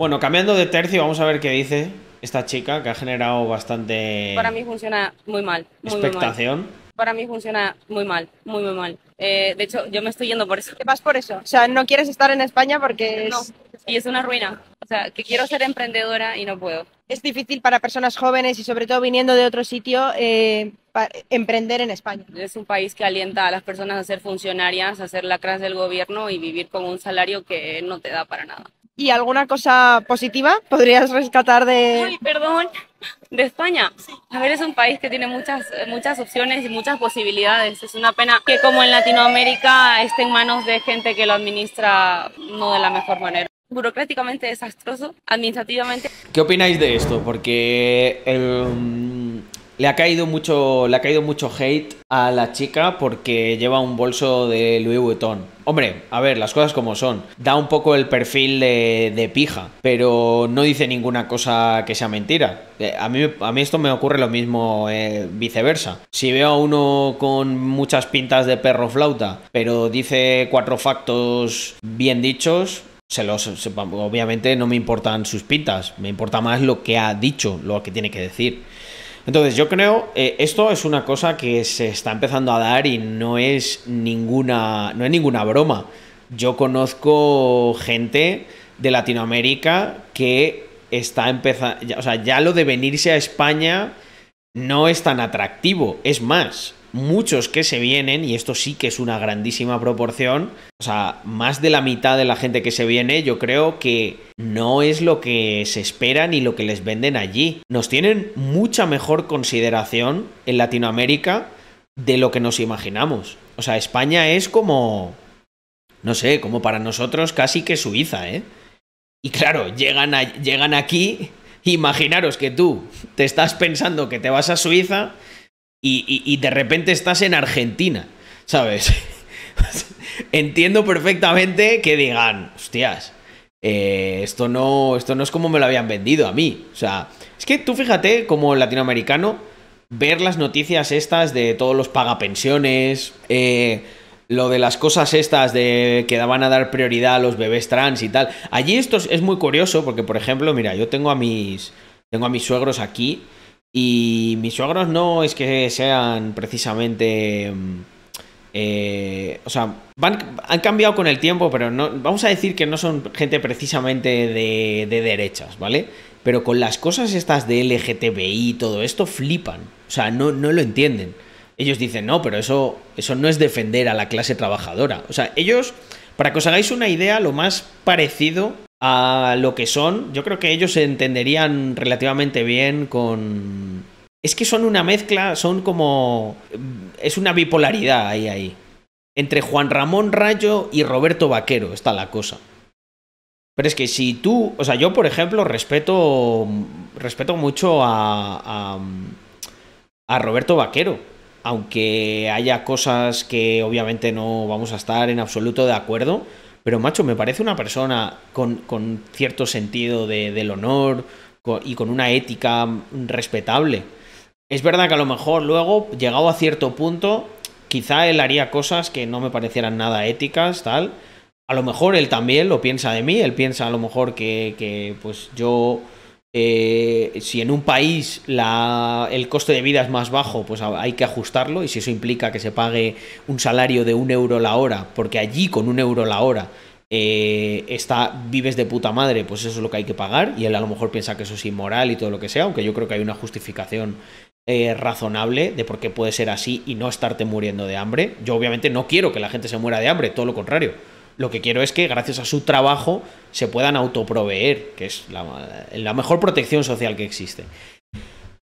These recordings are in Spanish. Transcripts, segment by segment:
Bueno, cambiando de tercio, vamos a ver qué dice esta chica que ha generado bastante Para mí funciona muy mal. Muy, muy mal. expectación. Para mí funciona muy mal, muy, muy mal. Eh, de hecho, yo me estoy yendo por eso. ¿Qué vas por eso? O sea, no quieres estar en España porque es, No, y es una ruina. O sea, que quiero ser emprendedora y no puedo. es difícil para personas jóvenes y sobre todo viniendo de otro sitio eh, emprender en España. Es un país que alienta a las personas a ser funcionarias, a ser lacras del gobierno y vivir con un salario que no te da para nada. ¿Y alguna cosa positiva podrías rescatar de...? Ay, perdón. De España. A ver, es un país que tiene muchas, muchas opciones y muchas posibilidades. Es una pena que como en Latinoamérica esté en manos de gente que lo administra no de la mejor manera. Burocráticamente desastroso, administrativamente ¿Qué opináis de esto? Porque el, le ha caído mucho, le ha caído mucho hate a la chica porque lleva un bolso de Louis Vuitton. Hombre, a ver, las cosas como son. Da un poco el perfil de, pija, pero no dice ninguna cosa que sea mentira. Eh, A mí, a mí esto me ocurre lo mismo eh, viceversa. Si veo a uno con muchas pintas de perro flauta, pero dice cuatro factos bien dichos, se los, obviamente no me importan sus pintas, me importa más lo que ha dicho, lo que tiene que decir. Entonces yo creo, eh, esto es una cosa que se está empezando a dar y no es ninguna, no es ninguna broma. Yo conozco gente de Latinoamérica que está empezando, o sea, ya lo de venirse a España no es tan atractivo. Es más, muchos que se vienen, y esto sí que es una grandísima proporción, o sea, más de la mitad de la gente que se viene, yo creo que no es lo que se espera ni lo que les venden allí. Nos tienen mucha mejor consideración en Latinoamérica de lo que nos imaginamos. O sea, España es como, no sé, como para nosotros casi que Suiza, ¿eh? Y claro, llegan, llegan aquí, imaginaros que tú te estás pensando que te vas a Suiza y, de repente estás en Argentina, ¿sabes? Entiendo perfectamente que digan, hostias, eh, esto, no, esto no es como me lo habían vendido a mí. O sea, es que tú fíjate como latinoamericano, ver las noticias estas de todos los pagapensiones, eh, lo de las cosas estas de que van a dar prioridad a los bebés trans y tal. Allí esto es, muy curioso porque, por ejemplo, mira, yo tengo a mis, tengo a mis suegros aquí y mis suegros no es que sean precisamente... mm, eh, o sea, van- han cambiado con el tiempo, pero no, vamos a decir que no son gente precisamente de, de derechas, ¿vale? Pero con las cosas estas de LGTBI y todo esto flipan. O sea, no, no lo entienden. Ellos dicen, no, pero eso, eso no es defender a la clase trabajadora. O sea, ellos, para que os hagáis una idea, lo más parecido a lo que son, yo creo que ellos se entenderían relativamente bien con... Es que son una mezcla, son como... Es una bipolaridad ahí, ahí. Entre Juan Ramón Rayo y Roberto Vaquero está la cosa. Pero es que si tú, o sea, yo por ejemplo respeto, respeto mucho a, a, a Roberto Vaquero, aunque haya cosas que obviamente no vamos a estar en absoluto de acuerdo, pero macho, me parece una persona con, con cierto sentido de- del honor y con una ética respetable. Es verdad que a lo mejor luego, llegado a cierto punto, quizá él haría cosas que no me parecieran nada éticas, tal. A lo mejor él también lo piensa de mí, él piensa a lo mejor que, que, pues yo, eh, si en un país la, el coste de vida es más bajo, pues hay que ajustarlo y si eso implica que se pague un salario de un euro la hora, porque allí con un euro la hora eh, está, vives de puta madre, pues eso es lo que hay que pagar y él a lo mejor piensa que eso es inmoral y todo lo que sea, aunque yo creo que hay una justificación eh, razonable de por qué puede ser así y no estarte muriendo de hambre. Yo obviamente no quiero que la gente se muera de hambre, todo lo contrario. Lo que quiero es que gracias a su trabajo se puedan autoproveer, que es la, mejor protección social que existe.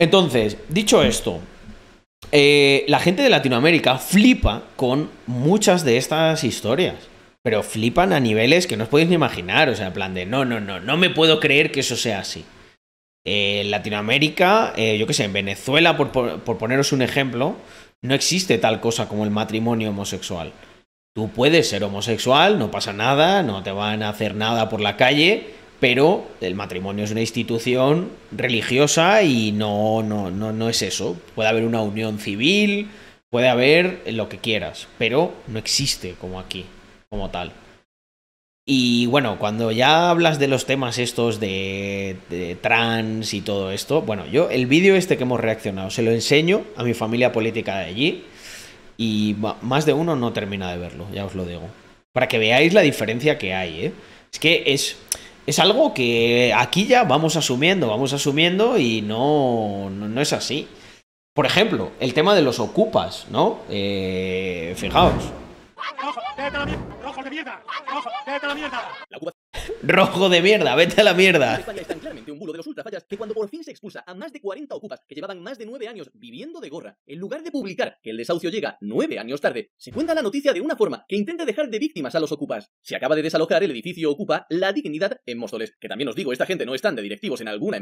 Entonces, dicho esto, eh, la gente de Latinoamérica flipa con muchas de estas historias. Pero flipan a niveles que no os podéis ni imaginar. O sea, en plan de, no, no, no, no me puedo creer que eso sea así. Eh, en Latinoamérica, eh, yo qué sé, en Venezuela, por- por poneros un ejemplo, no existe tal cosa como el matrimonio homosexual. Tú puedes ser homosexual, no pasa nada, no te van a hacer nada por la calle, pero el matrimonio es una institución religiosa y no, no, no, no es eso. Puede haber una unión civil, puede haber lo que quieras, pero no existe como aquí, como tal. Y bueno, cuando ya hablas de los temas estos de, de trans y todo esto, bueno, yo el vídeo este que hemos reaccionado se lo enseño a mi familia política de allí y ma- más de uno no termina de verlo, ya os lo digo. Para que veáis la diferencia que hay, ¿eh? Es que es, es algo que aquí ya vamos asumiendo, vamos asumiendo y no, no, no es así. Por ejemplo, el tema de los ocupas, ¿no? Eh, fijaos. ¡Rojo, vete a la mierda! ¡Rojo de mierda! ¡Rojo, vete a la mierda! Rojo de mierda, vete a la mierda. Bulo de los ultrafallas que cuando por fin se expulsa a más de 40 ocupas que llevaban más de 9 años viviendo de gorra, en lugar de publicar que el desahucio llega 9 años tarde, se cuenta la noticia de una forma que intenta dejar de víctimas a los ocupas. Se acaba de desalojar el edificio Ocupa La Dignidad en Móstoles, que también os digo, esta gente no están de directivos en alguna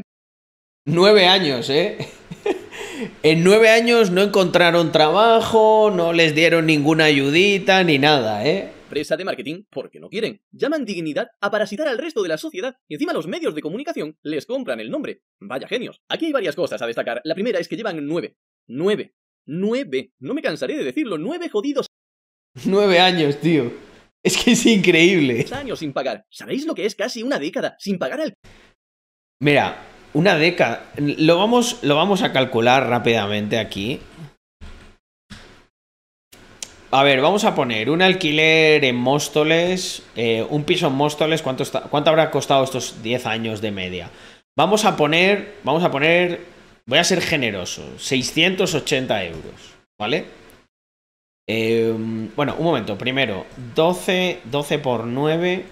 Nueve años, ¿eh? En nueve años no encontraron trabajo, no les dieron ninguna ayudita ni nada, ¿eh? Empresa de marketing porque no quieren. Llaman dignidad a parasitar al resto de la sociedad y encima los medios de comunicación les compran el nombre. Vaya genios. Aquí hay varias cosas a destacar. La primera es que llevan nueve. Nueve. Nueve. No me cansaré de decirlo. Nueve jodidos Nueve años, tío. Es que es increíble. años sin pagar. ¿Sabéis lo que es casi una década sin pagar al Mira, una década. Lo vamos, lo vamos a calcular rápidamente aquí. A ver, vamos a poner un alquiler en Móstoles, eh, un piso en Móstoles, ¿cuánto, está, ¿cuánto habrá costado estos 10 años de media? Vamos a poner, vamos a poner, voy a ser generoso, 680 euros, ¿vale? Eh, bueno, un momento, primero, 12, 12 por 9,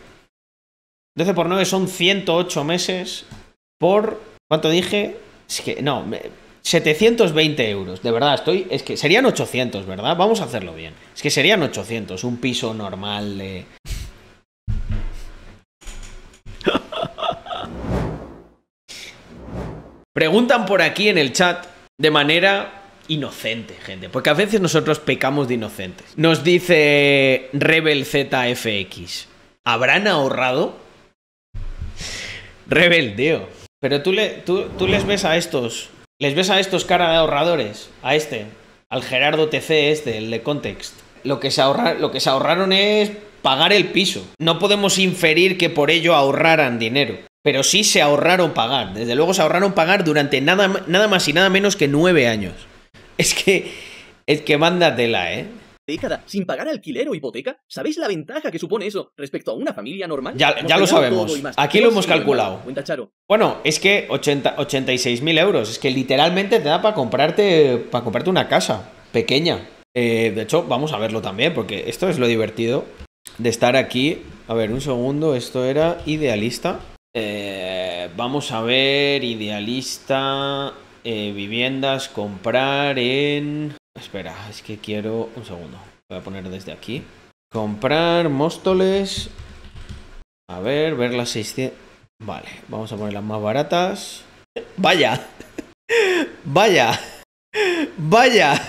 12 por 9 son 108 meses por, ¿cuánto dije? Es que, no, 720 euros, de verdad, estoy, es que serían 800, ¿verdad? Vamos a hacerlo bien. Es que serían 800, un piso normal de... Preguntan por aquí en el chat de manera inocente, gente, porque a veces nosotros pecamos de inocentes. Nos dice Rebel ZFX, ¿habrán ahorrado? Rebel, tío. Pero tú, le, tú, tú les ves a estos, les ves a estos cara de ahorradores, a este, al Gerardo TC este, el de Context. Lo que, se ahorraron es pagar el piso. No podemos inferir que por ello ahorraran dinero. Pero sí se ahorraron pagar. Desde luego se ahorraron pagar durante nada, nada más y nada menos que nueve años. Es que. Es que manda tela, ¿eh? Década sin pagar alquiler o hipoteca? ¿Sabéis la ventaja que supone eso respecto a una familia normal? Ya- ya lo sabemos. Aquí lo hemos calculado. Cuenta Charo. Bueno, es que 80 86.000 euros. Es que literalmente te da para comprarte, para comprarte una casa pequeña. Eh, de hecho, vamos a verlo también, porque esto es lo divertido de estar aquí. A ver, un segundo. Esto era idealista. Eh, vamos a ver, idealista. eh, viviendas, comprar en... Espera, es que quiero... Un segundo. Voy a poner desde aquí. Comprar Móstoles. A ver, ver las 600... Vale, vamos a poner las más baratas. Vaya. Vaya. Vaya.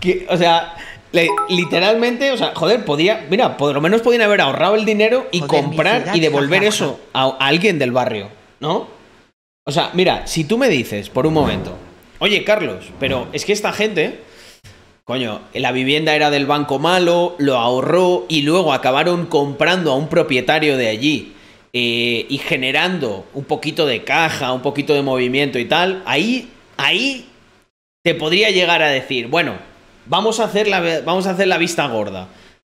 Que, o sea, le- literalmente, o sea, joder, podía, mira, por lo menos podían haber ahorrado el dinero y Joder, comprar y devolver eso a, a alguien del barrio, ¿no? O sea, mira, si tú me dices por un momento, oye, Carlos, pero es que esta gente, coño, la vivienda era del banco malo, lo ahorró y luego acabaron comprando a un propietario de allí eh, y generando un poquito de caja, un poquito de movimiento y tal, ahí, ahí te podría llegar a decir, bueno, vamos a hacer la, vamos a hacer la vista gorda.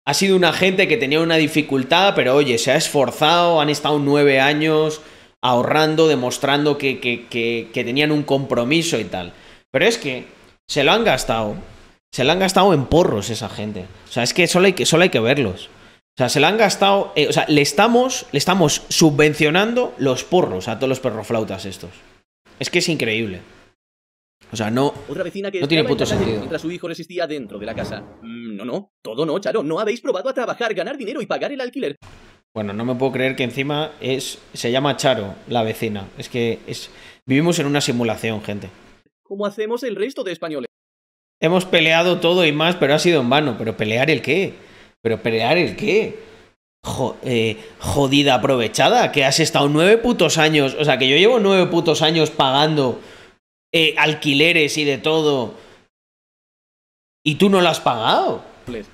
Ha sido una gente que tenía una dificultad, pero oye, se ha esforzado, han estado nueve años ahorrando, demostrando que, que- que- que tenían un compromiso y tal. Pero es que se lo han gastado. Se lo han gastado en porros esa gente. O sea, es que solo hay que, solo hay que verlos. O sea, se lo han gastado. eh, o sea, le estamos, le estamos subvencionando los porros a todos los perroflautas estos. Es que es increíble. O sea, no. Otra vecina que No tiene puto sentido. mientras su hijo resistía dentro de la casa. Mm, no, no, todo no, Charo. No habéis probado a trabajar, ganar dinero y pagar el alquiler. Bueno, no me puedo creer que encima es. Se llama Charo, la vecina. Es que es. Vivimos en una simulación, gente. Como hacemos el resto de españoles. Hemos peleado todo y más, pero ha sido en vano. ¿Pero pelear el qué? ¿Pero pelear el qué? Jo- eh, jodida aprovechada, que has estado nueve putos años. O sea, que yo llevo nueve putos años pagando eh, alquileres y de todo. Y tú no lo has pagado.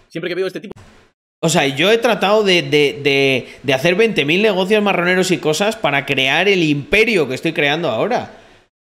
Siempre que veo este tipo O sea, yo he tratado de, de, de, de hacer 20.000 negocios marroneros y cosas para crear el imperio que estoy creando ahora.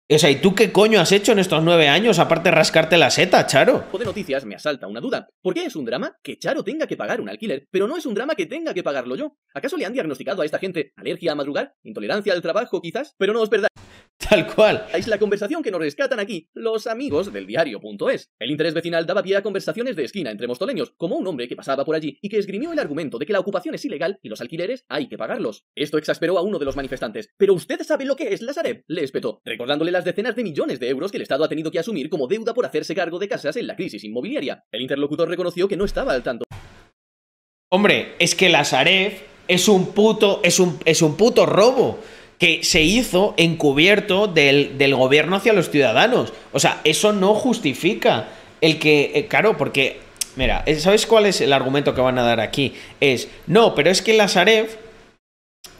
O sea, ¿y tú qué coño has hecho en estos nueve años aparte de rascarte la seta, Charo? de noticias me asalta una duda. ¿Por qué es un drama que Charo tenga que pagar un alquiler, pero no es un drama que tenga que pagarlo yo? ¿Acaso le han diagnosticado a esta gente alergia a madrugar? ¿Intolerancia al trabajo, quizás? Pero no os perdáis. Tal cual. Es la conversación que nos rescatan aquí los amigos del diario.es. El interés vecinal daba pie a conversaciones de esquina entre mostoleños, como un hombre que pasaba por allí y que esgrimió el argumento de que la ocupación es ilegal y los alquileres hay que pagarlos. Esto exasperó a uno de los manifestantes. ¿Pero usted sabe lo que es la Sareb? Le espetó, recordándole las decenas de millones de euros que el Estado ha tenido que asumir como deuda por hacerse cargo de casas en la crisis inmobiliaria. El interlocutor reconoció que no estaba al tanto. Hombre, es que la Sareb es un puto, es un, es un puto robo que se hizo encubierto del, del, gobierno hacia los ciudadanos. O sea, eso no justifica el que, eh, claro, porque, mira, eh, ¿sabes cuál es el argumento que van a dar aquí? Es, no, pero es que la Sareb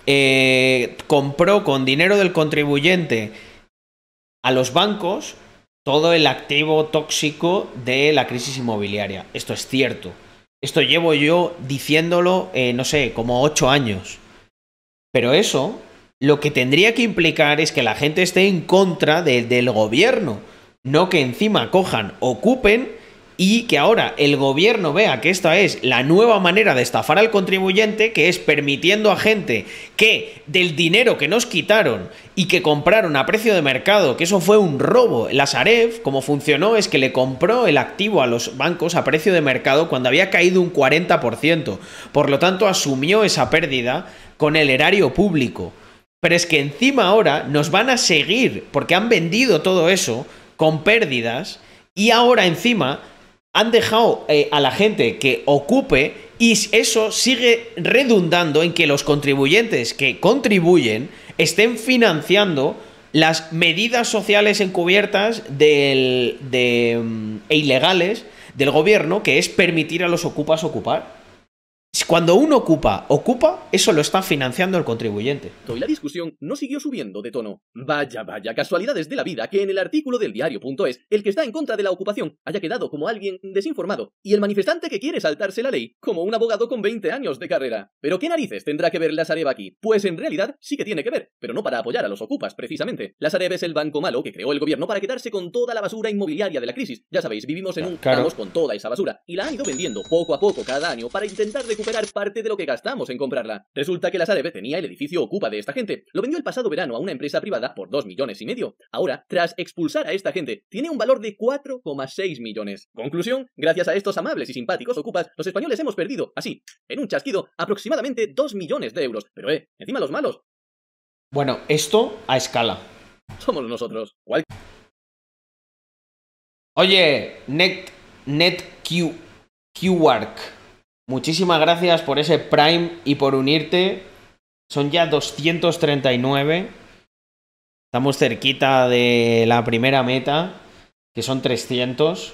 eh, compró con dinero del contribuyente a los bancos todo el activo tóxico de la crisis inmobiliaria. Esto es cierto. Esto llevo yo diciéndolo, eh, no sé, como ocho años. Pero eso lo que tendría que implicar es que la gente esté en contra de, del gobierno, no que encima cojan, ocupen y que ahora el gobierno vea que esta es la nueva manera de estafar al contribuyente, que es permitiendo a gente que del dinero que nos quitaron y que compraron a precio de mercado, que eso fue un robo, la Sareb, como funcionó, es que le compró el activo a los bancos a precio de mercado cuando había caído un 40%, por lo tanto asumió esa pérdida con el erario público. Pero es que encima ahora nos van a seguir, porque han vendido todo eso con pérdidas, y ahora encima han dejado eh, a la gente que ocupe, y eso sigue redundando en que los contribuyentes que contribuyen estén financiando las medidas sociales encubiertas del, de, e ilegales del gobierno, que es permitir a los ocupas ocupar. Cuando uno ocupa, ocupa, eso lo está financiando el contribuyente. La discusión no siguió subiendo de tono. Vaya, vaya, casualidades de la vida que en el artículo del diario.es el que está en contra de la ocupación haya quedado como alguien desinformado y el manifestante que quiere saltarse la ley como un abogado con 20 años de carrera. ¿Pero qué narices tendrá que ver la Sareb aquí? Pues en realidad sí que tiene que ver, pero no para apoyar a los ocupas, precisamente. La Sareb es el banco malo que creó el gobierno para quedarse con toda la basura inmobiliaria de la crisis. Ya sabéis, vivimos en un Claro. con toda esa basura y la han ido vendiendo poco a poco cada año para intentar recuperar parte de lo que gastamos en comprarla. Resulta que la Sareb tenía el edificio ocupa de esta gente. Lo vendió el pasado verano a una empresa privada por 2 millones y medio. Ahora, tras expulsar a esta gente, tiene un valor de 4,6 millones. Conclusión, gracias a estos amables y simpáticos ocupas, los españoles hemos perdido, así, en un chasquido, aproximadamente 2 millones de euros. Pero eh, encima los malos, Bueno, esto a escala. somos nosotros. Oye, Net, NetQ, QWark, muchísimas gracias por ese Prime y por unirte. Son ya 239. Estamos cerquita de la primera meta, que son 300.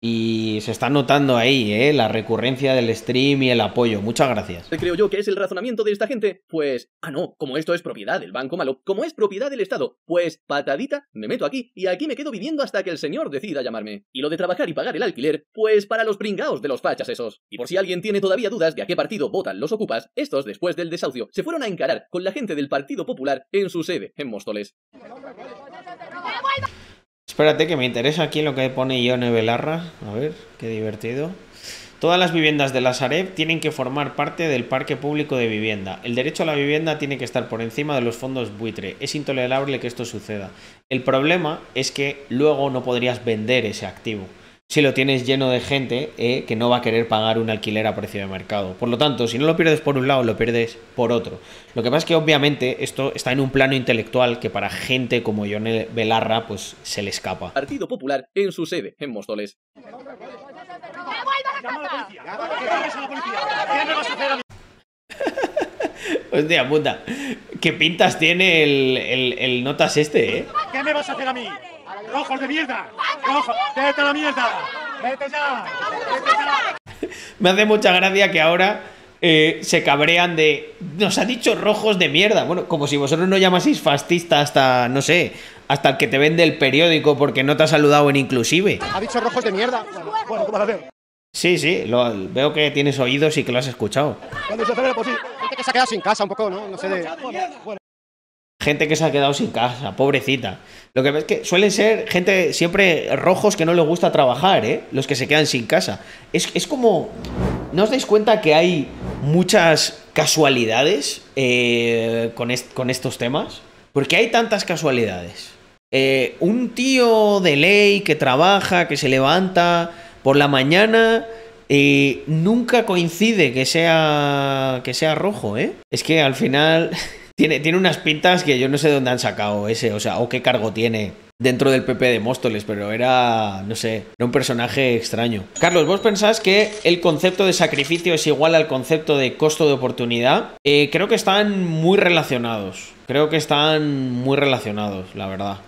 Y se está notando ahí, ¿eh? La recurrencia del stream y el apoyo. Muchas gracias. Creo yo que es el razonamiento de esta gente. Pues, ah no, como esto es propiedad del banco malo, como es propiedad del Estado, pues patadita, me meto aquí y aquí me quedo viviendo hasta que el señor decida llamarme. Y lo de trabajar y pagar el alquiler, pues para los pringaos de los fachas esos. Y por si alguien tiene todavía dudas de a qué partido votan los ocupas, estos después del desahucio se fueron a encarar con la gente del Partido Popular en su sede en Móstoles. Espérate que me interesa aquí lo que pone Ione Belarra. A ver, qué divertido. Todas las viviendas de la Sareb tienen que formar parte del parque público de vivienda. El derecho a la vivienda tiene que estar por encima de los fondos buitre. Es intolerable que esto suceda. El problema es que luego no podrías vender ese activo. Si lo tienes lleno de gente eh, que no va a querer pagar un alquiler a precio de mercado. Por lo tanto, si no lo pierdes por un lado, lo pierdes por otro. Lo que pasa es que obviamente esto está en un plano intelectual que para gente como Ione Belarra pues se le escapa. Partido Popular en su sede en Móstoles. Llama a la policía. ¿Qué llames a la policía? ¿Qué me vas a hacer a mí? Hostia puta, qué pintas tiene el, el- el notas este, eh. ¿Qué me vas a hacer a mí? ¡Rojos de mierda! ¡Rojos! ¡Vete a la mierda! ¡Vete ya! ¡Vete ya! Me hace mucha gracia que ahora eh, se cabrean de. Nos ha dicho rojos de mierda. Bueno, como si vosotros no llamaseis fascista hasta, no sé, hasta el que te vende el periódico porque no te ha saludado en inclusive. Ha dicho rojos de mierda. Bueno. Sí, sí, lo, veo que tienes oídos y que lo has escuchado. Cuando se acelera, pues sí. Gente que se ha quedado sin casa un poco, ¿no? No sé de... Bueno, Gente que se ha quedado sin casa, pobrecita. Lo que ves que suelen ser gente siempre rojos que no les gusta trabajar, ¿eh? Los que se quedan sin casa. Es, es como... ¿No os dais cuenta que hay muchas casualidades eh, con, est- con estos temas? Porque hay tantas casualidades. Eh, un tío de ley que trabaja, que se levanta por la mañana, eh, nunca coincide que sea, que sea rojo, ¿eh? Es que al final tiene, tiene unas pintas que yo no sé de dónde han sacado ese, o sea, o qué cargo tiene dentro del PP de Móstoles, pero era, no sé, era un personaje extraño. Carlos, ¿vos pensás que el concepto de sacrificio es igual al concepto de costo de oportunidad? Eh, creo que están muy relacionados. Creo que están muy relacionados, la verdad.